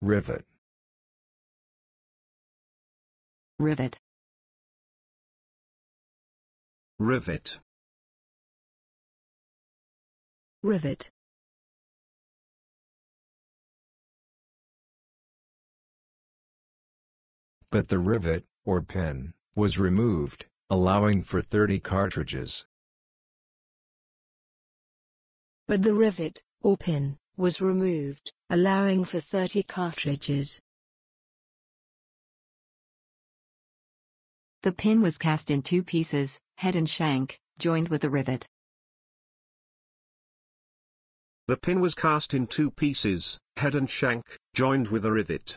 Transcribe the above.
Rivet. rivet, rivet, rivet, But the rivet, or pin, was removed, allowing for 30 cartridges. but the rivet, or pin, was removed, allowing for 30 cartridges. the pin was cast in two pieces, head and shank, joined with a rivet. The pin was cast in two pieces, head and shank, joined with a rivet.